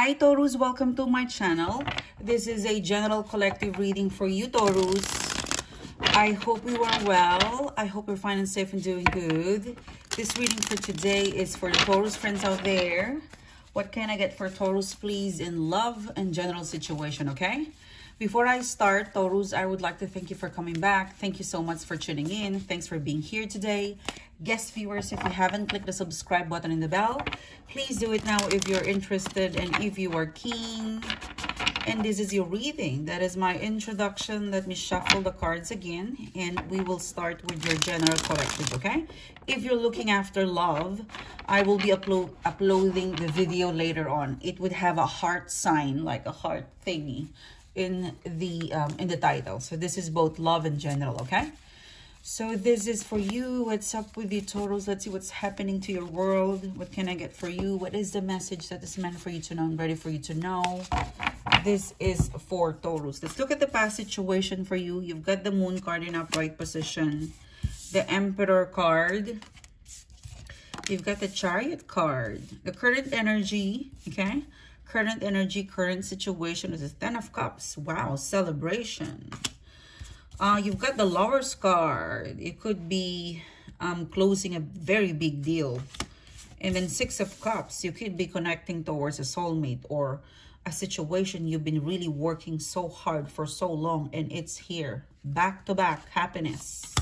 Hi Taurus, welcome to my channel. This is a general collective reading for you Taurus. I hope you are well. I hope you're fine and safe and doing good. This reading for today is for the Taurus friends out there. What can I get for Taurus, please, in love and general situation, okay? Before I start, Taurus, I would like to thank you for coming back. Thank you so much for tuning in. Thanks for being here today. Guest viewers, if you haven't clicked the subscribe button and the bell, please do it now if you're interested and if you are keen. And this is your reading. That is my introduction. Let me shuffle the cards again and we will start with your general collective, okay? If you're looking after love, I will be upload uploading the video later on. It would have a heart sign, like a heart thingy in the um, in the title. So this is both love and general, okay? So this is for you. What's up with the Taurus? Let's see what's happening to your world. What can I get for you? What is the message that is meant for you to know and ready for you to know? This is for Taurus. Let's look at the past situation for you. You've got the Moon card in upright position. The Emperor card. You've got the Chariot card. The current energy, okay? Current energy, current situation is the Ten of Cups. Wow, celebration. Uh, you've got the Lover's card. It could be um, closing a very big deal. And then Six of Cups. You could be connecting towards a soulmate or a situation you've been really working so hard for so long and it's here. Back to back happiness.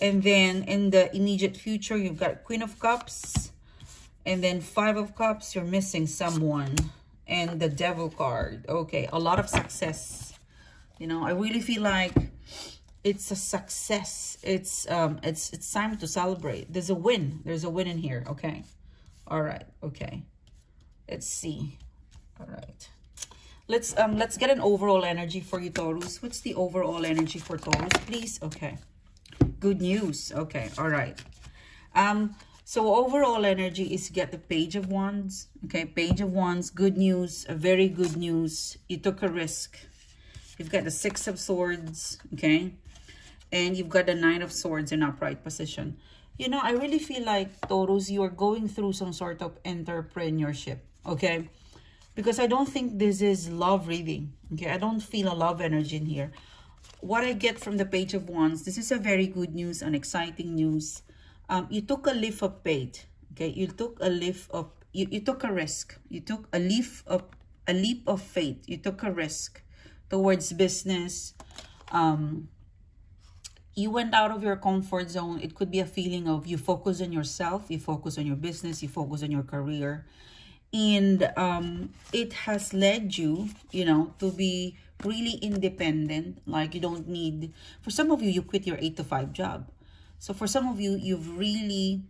And then in the immediate future, you've got Queen of Cups. And then Five of Cups, you're missing someone and the devil card. Okay a lot of success. You know i really feel like it's a success. It's um it's it's time to celebrate. There's a win. There's a win in here. Okay. All right. Okay. Let's see. All right. Let's um let's get an overall energy for you taurus. What's the overall energy for taurus please? Okay. Good news. Okay. All right. Um so overall energy is get the page of wands. Okay, page of wands, good news, a very good news. You took a risk. You've got the six of swords, okay? And you've got the nine of swords in upright position. You know, I really feel like, Taurus, you are going through some sort of entrepreneurship, okay? Because I don't think this is love reading, okay? I don't feel a love energy in here. What I get from the page of wands, this is a very good news, an exciting news um, you took a leap of faith. Okay, you took a leap of you, you took a risk. You took a leap of a leap of faith. You took a risk towards business. Um, you went out of your comfort zone. It could be a feeling of you focus on yourself, you focus on your business, you focus on your career. And um, it has led you, you know, to be really independent. Like you don't need, for some of you, you quit your 8 to 5 job so for some of you, you've really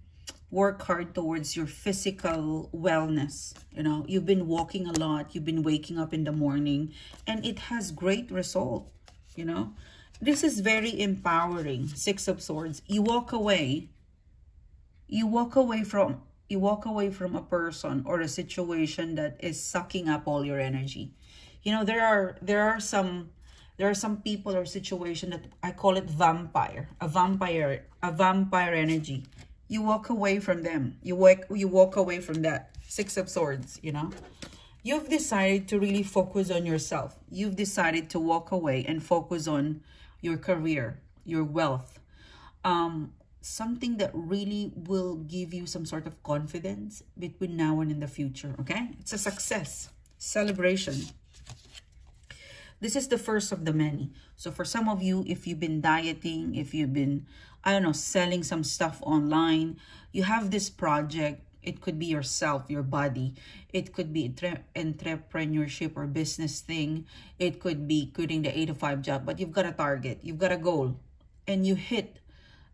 worked hard towards your physical wellness. You know, you've been walking a lot, you've been waking up in the morning, and it has great result, you know. This is very empowering. Six of Swords. You walk away. You walk away from you walk away from a person or a situation that is sucking up all your energy. You know, there are there are some there are some people or situation that I call it vampire, a vampire, a vampire energy. You walk away from them. You walk, you walk away from that six of swords, you know. You've decided to really focus on yourself. You've decided to walk away and focus on your career, your wealth. Um, something that really will give you some sort of confidence between now and in the future, okay? It's a success, celebration. This is the first of the many. So for some of you, if you've been dieting, if you've been, I don't know, selling some stuff online, you have this project. It could be yourself, your body. It could be entrepreneurship or business thing. It could be quitting the 8 to 5 job. But you've got a target. You've got a goal. And you hit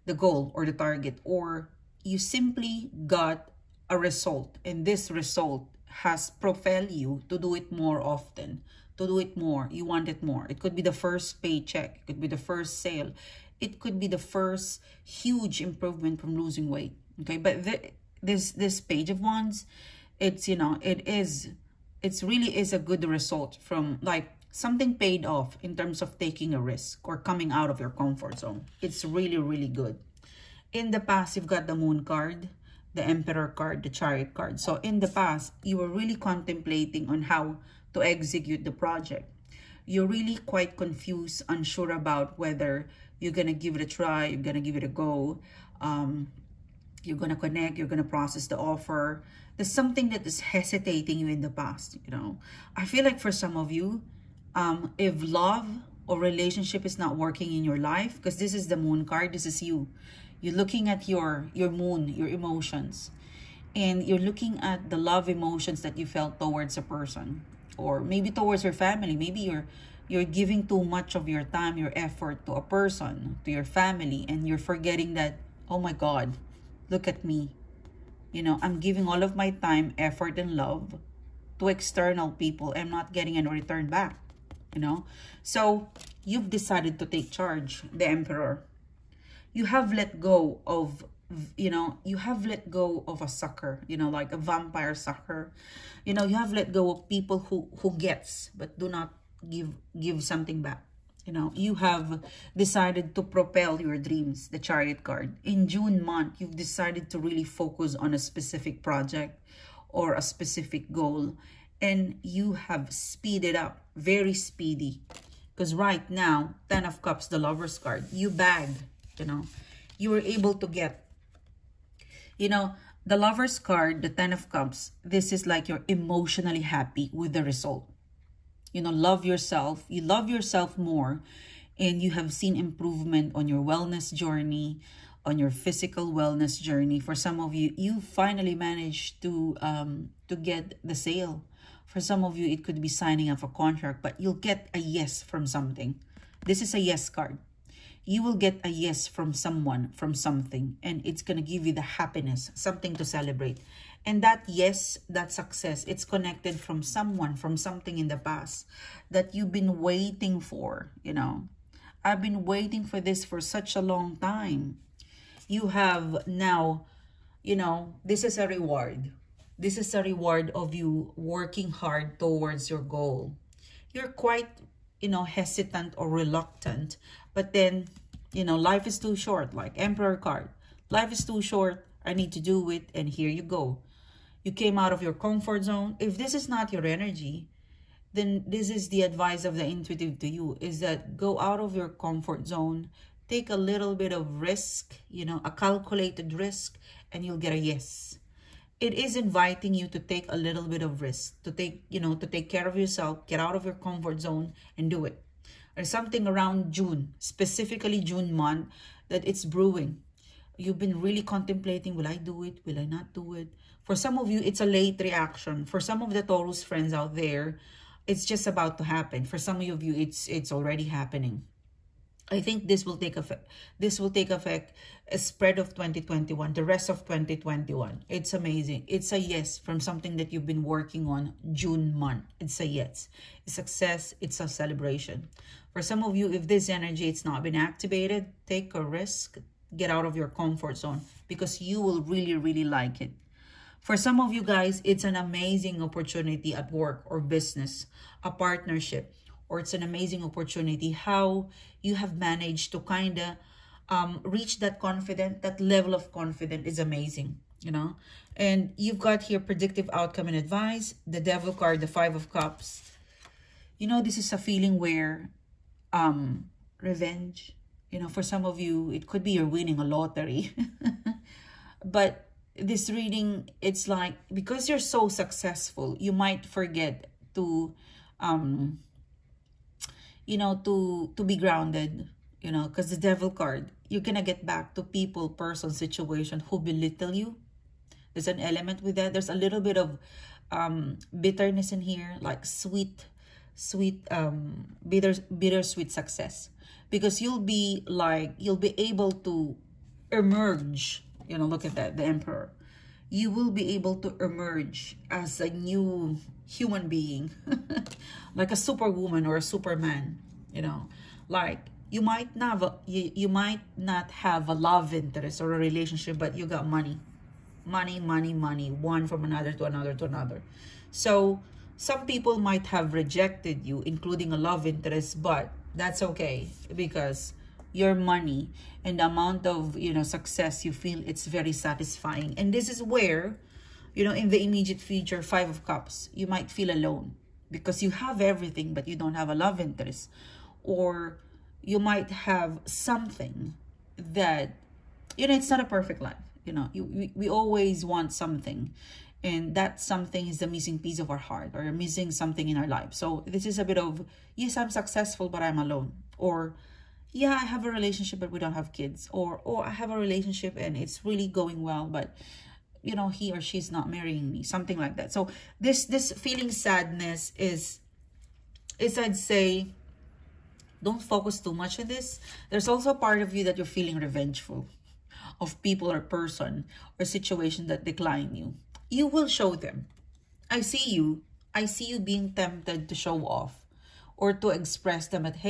the goal or the target. Or you simply got a result. And this result has propelled you to do it more often to do it more. You want it more. It could be the first paycheck. It could be the first sale. It could be the first huge improvement from losing weight. Okay, but the, this this page of wands, it's you know it is, it's really is a good result from like something paid off in terms of taking a risk or coming out of your comfort zone. It's really really good. In the past, you've got the moon card the Emperor card, the Chariot card. So in the past, you were really contemplating on how to execute the project. You're really quite confused, unsure about whether you're going to give it a try, you're going to give it a go, um, you're going to connect, you're going to process the offer. There's something that is hesitating you in the past, you know. I feel like for some of you, um, if love or relationship is not working in your life, because this is the moon card, this is you. You're looking at your, your moon, your emotions. And you're looking at the love emotions that you felt towards a person. Or maybe towards your family. Maybe you're you're giving too much of your time, your effort to a person, to your family, and you're forgetting that, oh my God, look at me. You know, I'm giving all of my time, effort, and love to external people. I'm not getting any return back, you know. So you've decided to take charge, the emperor you have let go of you know you have let go of a sucker you know like a vampire sucker. You know you have let go of people who who gets but do not give give something back. You know you have decided to propel your dreams the chariot card. In june month you've decided to really focus on a specific project or a specific goal and you have speeded up very speedy. Because right now ten of cups the lovers card. You bagged you know. You were able to get you know the lover's card the ten of cups this is like you're emotionally happy with the result. You know love yourself you love yourself more and you have seen improvement on your wellness journey on your physical wellness journey. For some of you you finally managed to um to get the sale. For some of you it could be signing up a contract but you'll get a yes from something. This is a yes card you will get a yes from someone, from something, and it's going to give you the happiness, something to celebrate. And that yes, that success, it's connected from someone, from something in the past that you've been waiting for, you know. I've been waiting for this for such a long time. You have now, you know, this is a reward. This is a reward of you working hard towards your goal. You're quite, you know, hesitant or reluctant but then, you know, life is too short, like Emperor card. Life is too short. I need to do it. And here you go. You came out of your comfort zone. If this is not your energy, then this is the advice of the intuitive to you is that go out of your comfort zone, take a little bit of risk, you know, a calculated risk, and you'll get a yes. It is inviting you to take a little bit of risk, to take, you know, to take care of yourself, get out of your comfort zone and do it or something around June, specifically June month, that it's brewing. You've been really contemplating, will I do it? Will I not do it? For some of you, it's a late reaction. For some of the Taurus friends out there, it's just about to happen. For some of you, it's it's already happening. I think this will take effect. This will take effect a spread of 2021, the rest of 2021. It's amazing. It's a yes from something that you've been working on June month. It's a yes. It's success. It's a celebration. For some of you, if this energy it's not been activated, take a risk. Get out of your comfort zone because you will really, really like it. For some of you guys, it's an amazing opportunity at work or business, a partnership or it's an amazing opportunity how you have managed to kind of um, reach that confident that level of confidence is amazing you know and you've got here predictive outcome and advice the devil card the five of cups you know this is a feeling where um revenge you know for some of you it could be you're winning a lottery but this reading it's like because you're so successful you might forget to um you know, to, to be grounded, you know, because the devil card, you're going to get back to people, person, situation who belittle you. There's an element with that. There's a little bit of um, bitterness in here, like sweet, sweet, um, bitter, bittersweet success. Because you'll be like, you'll be able to emerge, you know, look at that, the emperor. You will be able to emerge as a new human being like a superwoman or a superman you know like you might not you, you might not have a love interest or a relationship but you got money money money money one from another to another to another so some people might have rejected you including a love interest but that's okay because your money and the amount of you know success you feel it's very satisfying. And this is where you know in the immediate future five of cups you might feel alone because you have everything but you don't have a love interest. Or you might have something that you know it's not a perfect life you know. You, we, we always want something and that something is the missing piece of our heart or missing something in our life. So this is a bit of yes i'm successful but i'm alone. Or yeah i have a relationship but we don't have kids. Or or i have a relationship and it's really going well but you know he or she's not marrying me something like that. So this this feeling sadness is is i'd say don't focus too much on this. There's also a part of you that you're feeling revengeful of people or person or situation that decline you you will show them. I see you. I see you being tempted to show off or to express them at, hey,